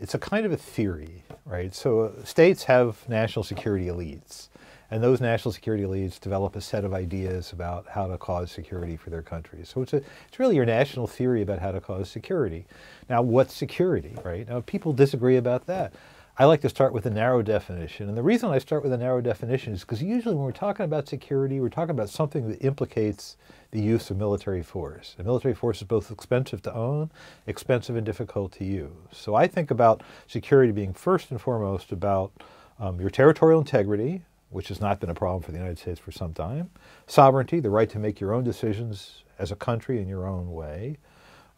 it's a kind of a theory, right? So uh, states have national security elites, and those national security elites develop a set of ideas about how to cause security for their countries. So it's, a, it's really your national theory about how to cause security. Now, what's security, right? Now, people disagree about that. I like to start with a narrow definition. And the reason I start with a narrow definition is because usually when we're talking about security, we're talking about something that implicates the use of military force. And military force is both expensive to own, expensive and difficult to use. So I think about security being first and foremost about um, your territorial integrity, which has not been a problem for the United States for some time, sovereignty, the right to make your own decisions as a country in your own way,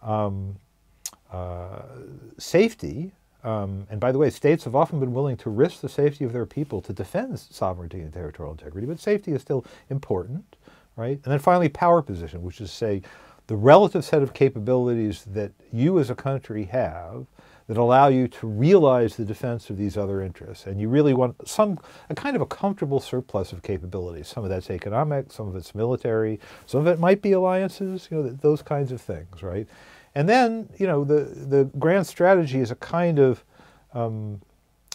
um, uh, safety, um, and by the way, states have often been willing to risk the safety of their people to defend sovereignty and territorial integrity, but safety is still important, right? And then finally, power position, which is say the relative set of capabilities that you as a country have that allow you to realize the defense of these other interests. And you really want some a kind of a comfortable surplus of capabilities. Some of that's economic, some of it's military, some of it might be alliances, you know, those kinds of things, right? And then, you know, the, the grand strategy is a kind of, um,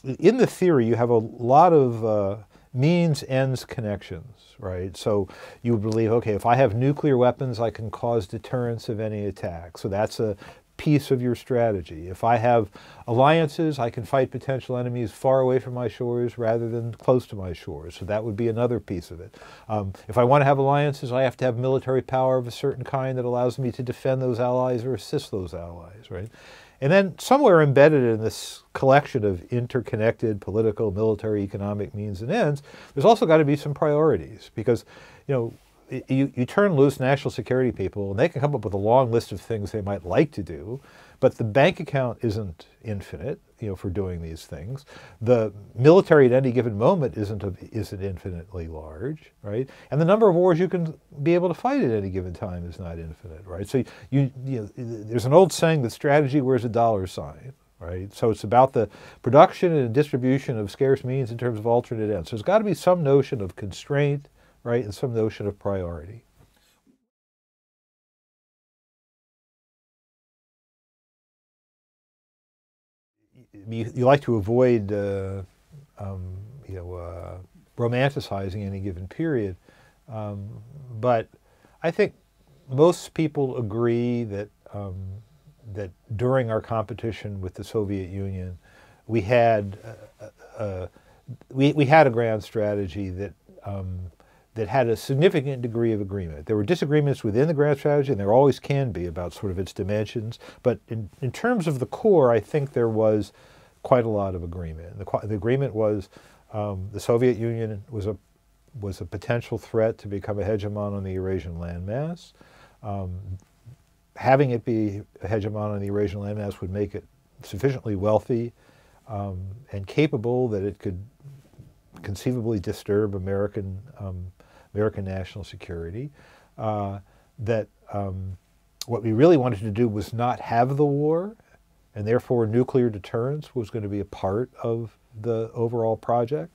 in the theory, you have a lot of uh, means ends connections, right? So you believe, okay, if I have nuclear weapons, I can cause deterrence of any attack. So that's a piece of your strategy. If I have alliances, I can fight potential enemies far away from my shores rather than close to my shores. So that would be another piece of it. Um, if I want to have alliances, I have to have military power of a certain kind that allows me to defend those allies or assist those allies, right? And then somewhere embedded in this collection of interconnected political, military, economic means and ends, there's also got to be some priorities because, you know, you, you turn loose national security people and they can come up with a long list of things they might like to do, but the bank account isn't infinite, you know, for doing these things. The military at any given moment isn't, a, isn't infinitely large, right? And the number of wars you can be able to fight at any given time is not infinite, right? So you, you know, there's an old saying that strategy wears a dollar sign, right? So it's about the production and distribution of scarce means in terms of alternate ends. So there's got to be some notion of constraint right, and some notion of priority. You, you like to avoid, uh, um, you know, uh, romanticizing any given period, um, but I think most people agree that um, that during our competition with the Soviet Union, we had uh, uh, uh we, we had a grand strategy that um, that had a significant degree of agreement. There were disagreements within the grand strategy, and there always can be about sort of its dimensions. But in, in terms of the core, I think there was quite a lot of agreement. The, the agreement was um, the Soviet Union was a was a potential threat to become a hegemon on the Eurasian landmass. Um, having it be a hegemon on the Eurasian landmass would make it sufficiently wealthy um, and capable that it could conceivably disturb American um, American national security, uh, that um, what we really wanted to do was not have the war, and therefore nuclear deterrence was going to be a part of the overall project.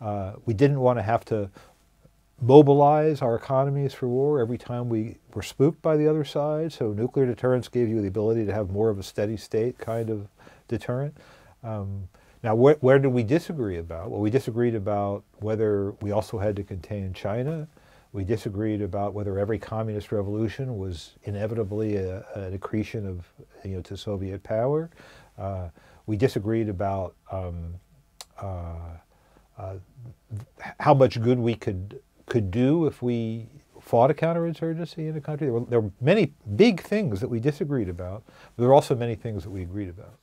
Uh, we didn't want to have to mobilize our economies for war every time we were spooked by the other side. So nuclear deterrence gave you the ability to have more of a steady state kind of deterrent. Um, now, where, where did we disagree about? Well, we disagreed about whether we also had to contain China. We disagreed about whether every communist revolution was inevitably a, an accretion of, you know, to Soviet power. Uh, we disagreed about um, uh, uh, how much good we could could do if we fought a counterinsurgency in a country. There were, there were many big things that we disagreed about, but there were also many things that we agreed about.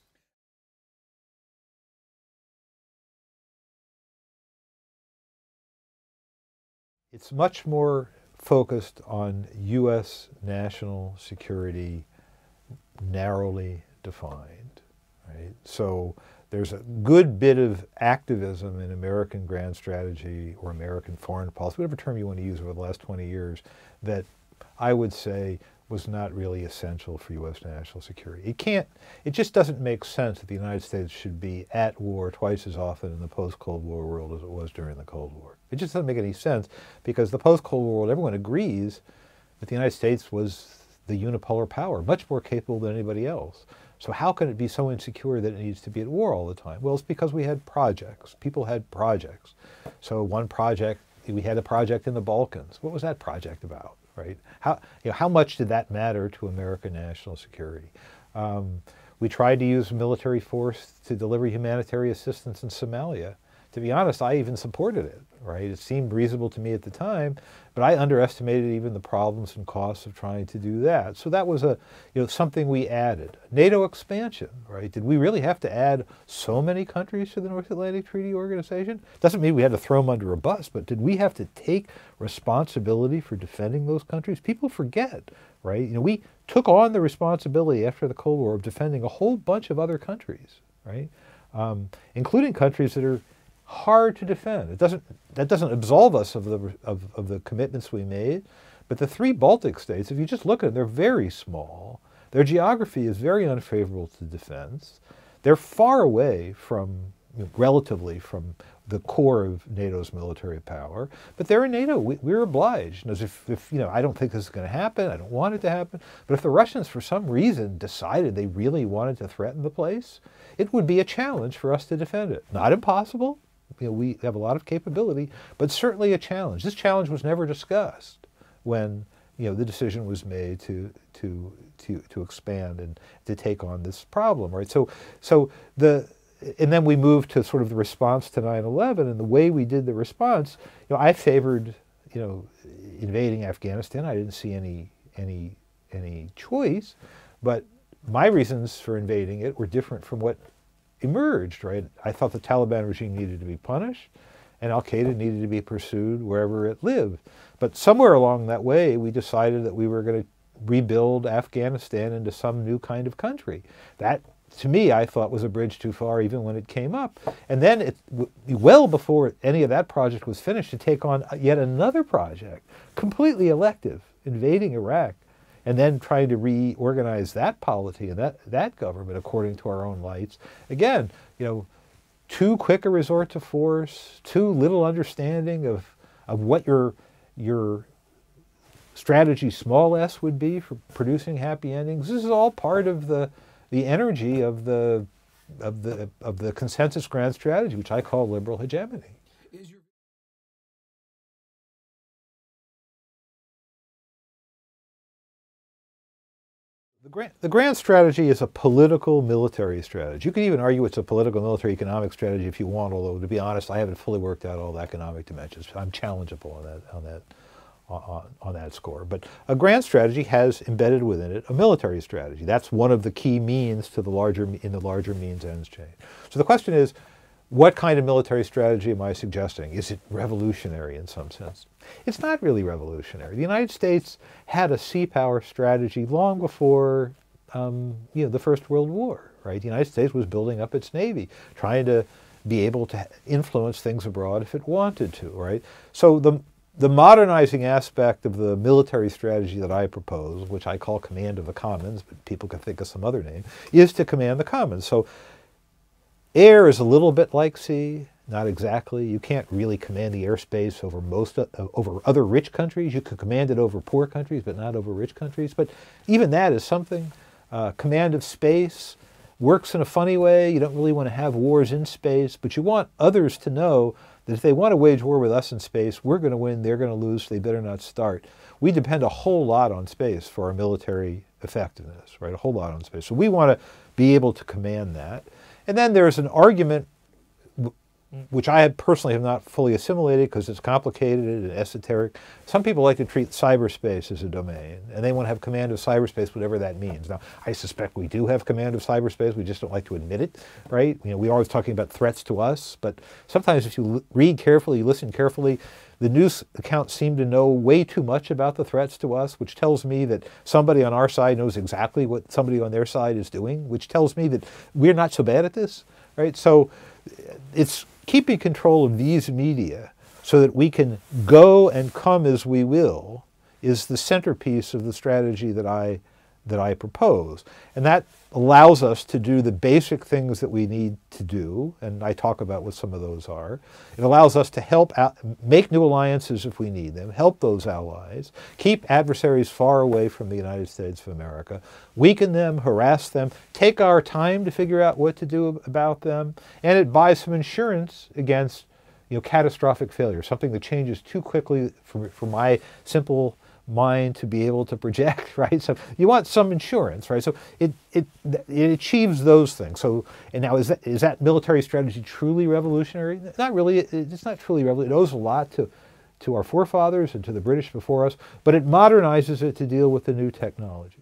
It's much more focused on U.S. national security narrowly defined. Right? So there's a good bit of activism in American grand strategy or American foreign policy, whatever term you want to use over the last 20 years, that I would say was not really essential for U.S. national security. It can't, it just doesn't make sense that the United States should be at war twice as often in the post-Cold War world as it was during the Cold War. It just doesn't make any sense because the post-Cold War world, everyone agrees that the United States was the unipolar power, much more capable than anybody else. So how can it be so insecure that it needs to be at war all the time? Well, it's because we had projects. People had projects. So one project, we had a project in the Balkans. What was that project about, right? How, you know, how much did that matter to American national security? Um, we tried to use military force to deliver humanitarian assistance in Somalia. To be honest, I even supported it, right? It seemed reasonable to me at the time, but I underestimated even the problems and costs of trying to do that. So that was a, you know, something we added. NATO expansion, right? Did we really have to add so many countries to the North Atlantic Treaty Organization? Doesn't mean we had to throw them under a bus, but did we have to take responsibility for defending those countries? People forget, right? You know, we took on the responsibility after the Cold War of defending a whole bunch of other countries, right? Um, including countries that are hard to defend. It doesn't, that doesn't absolve us of the, of, of the commitments we made. But the three Baltic states, if you just look at them, they're very small. Their geography is very unfavorable to defense. They're far away from, you know, relatively, from the core of NATO's military power. But they're in NATO. We, are obliged. As if, if, you know, I don't think this is going to happen. I don't want it to happen. But if the Russians, for some reason, decided they really wanted to threaten the place, it would be a challenge for us to defend it. Not impossible, you know, we have a lot of capability, but certainly a challenge. This challenge was never discussed when you know the decision was made to to to to expand and to take on this problem, right? So so the and then we moved to sort of the response to 9/11, and the way we did the response, you know, I favored you know invading Afghanistan. I didn't see any any any choice, but my reasons for invading it were different from what emerged, right? I thought the Taliban regime needed to be punished and Al Qaeda needed to be pursued wherever it lived. But somewhere along that way, we decided that we were going to rebuild Afghanistan into some new kind of country. That, to me, I thought was a bridge too far even when it came up. And then, it, well before any of that project was finished, to take on yet another project, completely elective, invading Iraq and then trying to reorganize that polity and that, that government according to our own lights. Again, you know, too quick a resort to force, too little understanding of, of what your, your strategy small s would be for producing happy endings. This is all part of the, the energy of the, of, the, of the consensus grand strategy, which I call liberal hegemony. The grand, the grand strategy is a political military strategy. You can even argue it's a political military economic strategy if you want, although to be honest, I haven't fully worked out all the economic dimensions. I'm challengeable on that, on that, on, on that score. But a grand strategy has embedded within it a military strategy. That's one of the key means to the larger, in the larger means ends chain. So the question is, what kind of military strategy am I suggesting? Is it revolutionary in some sense? It's not really revolutionary. The United States had a sea power strategy long before um, you know, the First World War, right? The United States was building up its Navy, trying to be able to influence things abroad if it wanted to, right? So the, the modernizing aspect of the military strategy that I propose, which I call command of the commons, but people can think of some other name, is to command the commons. So Air is a little bit like sea, not exactly. You can't really command the airspace over most uh, over other rich countries. You can command it over poor countries, but not over rich countries. But even that is something. Uh, command of space works in a funny way. You don't really want to have wars in space, but you want others to know that if they want to wage war with us in space, we're going to win, they're going to lose, so they better not start. We depend a whole lot on space for our military effectiveness, right? A whole lot on space. So we want to be able to command that. And then there's an argument which I personally have not fully assimilated because it's complicated and esoteric. Some people like to treat cyberspace as a domain, and they want to have command of cyberspace, whatever that means. Now, I suspect we do have command of cyberspace. We just don't like to admit it, right? You know, we're always talking about threats to us, but sometimes if you read carefully, you listen carefully, the news accounts seem to know way too much about the threats to us, which tells me that somebody on our side knows exactly what somebody on their side is doing, which tells me that we're not so bad at this, right? So it's keeping control of these media so that we can go and come as we will is the centerpiece of the strategy that I that I propose. And that allows us to do the basic things that we need to do, and I talk about what some of those are. It allows us to help out, make new alliances if we need them, help those allies, keep adversaries far away from the United States of America, weaken them, harass them, take our time to figure out what to do about them, and it buys some insurance against you know, catastrophic failure, something that changes too quickly for, for my simple mind to be able to project, right? So you want some insurance, right? So it, it, it achieves those things. So, and now is that, is that military strategy truly revolutionary? Not really, it's not truly revolutionary. It owes a lot to, to our forefathers and to the British before us, but it modernizes it to deal with the new technology.